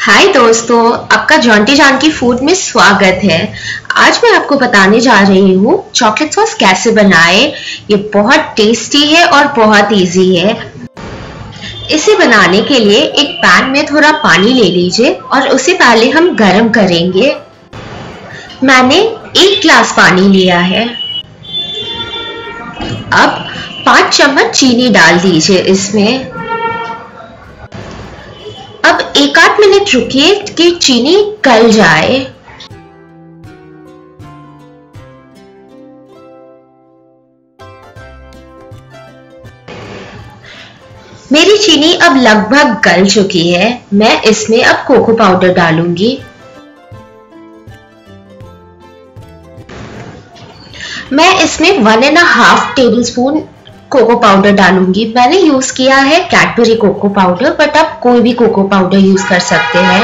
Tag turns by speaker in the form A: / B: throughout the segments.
A: हाय दोस्तों, आपका जॉन्टी जान की फ़ूड में स्वागत है। आज मैं आपको बताने जा रही हूँ चॉकलेट सॉस कैसे बनाए। ये बहुत टेस्टी है और बहुत इजी है। इसे बनाने के लिए एक पैन में थोड़ा पानी ले लीजिए और उसे पहले हम गरम करेंगे। मैंने एक ग्लास पानी लिया है। अब पाँच चम्मच चीनी डाल दीजिए इसमें अब एक आध मिनट रुकिए कि चीनी गल जाए। मेरी चीनी अब लगभग गल चुकी है। मैं इसमें अब कोको पाउडर डालूँगी। मैं इसमें one and half tablespoon cocoa powder डालूँगी। मैंने यूज़ किया है कैडबरी कोको पाउडर बट आप कोई भी कोको पाउडर यूज़ कर सकते हैं।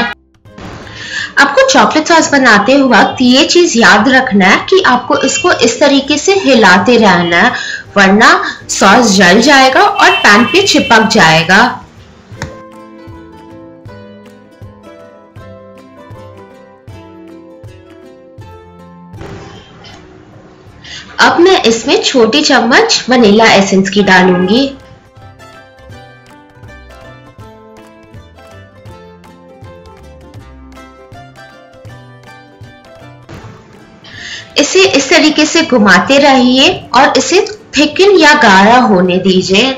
A: आपको चॉकलेट सॉस बनाते वक्त ये चीज़ याद रखना है कि आपको इसको इस तरीके से हिलाते रहना है, वरना सॉस जल जाएगा और पैन पे चिपक जाएगा। अब मैं इसमें छोटी चम्मच वनीला एसेंस की डालूँगी। इसे इस तरीके से घुमाते रहिए और इसे थिकन या गाढ़ा होने दीजिए।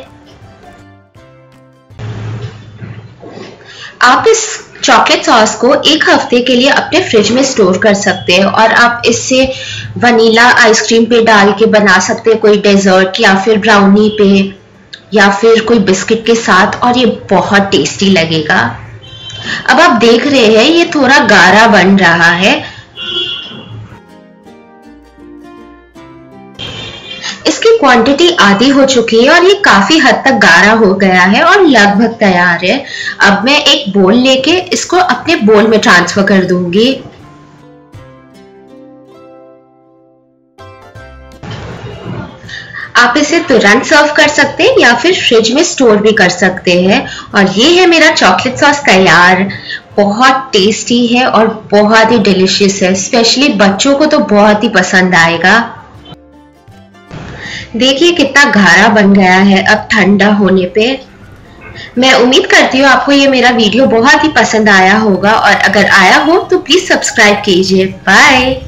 A: आप इस चॉकलेट सॉस को एक हफ़्ते के लिए अपने फ्रिज में स्टोर कर सकते हैं और आप इससे वनीला आइसक्रीम पे डाल के बना सकते हैं, कोई डेजर्ट या फिर ब्राउनी पे या फिर कोई बिस्किट के साथ और ये बहुत टेस्टी लगेगा। अब आप देख रहे हैं, ये थोड़ा गाढ़ा बन रहा है। इसकी क्वांटिटी आधी हो चुकी है और ये काफ़ी हद तक गाढ़ा हो गया है और लगभग तैयार है। अब मैं एक बोल लेके इसको अपने बोल में ट्रांसफ़र कर दूँगी। आप इसे तुरंत सर्व कर सकते हैं या फिर फ्रिज में स्टोर भी कर सकते हैं। और ये है मेरा चॉकलेट सॉस तैयार। बहुत टेस्टी है और बहुत ही डिलिशियस है। स्पेशली बच्चों को तो बहुत ही पसंद आएगा। देखिए कितना घारा बन गया है, अब ठंडा होने पे। मैं उम्मीद करती हूँ आपको ये मेरा वीडियो बहुत ही पसंद आया होगा, और अगर आया हो तो प्लीज़ सब्सक्राइब कीजिए। बाय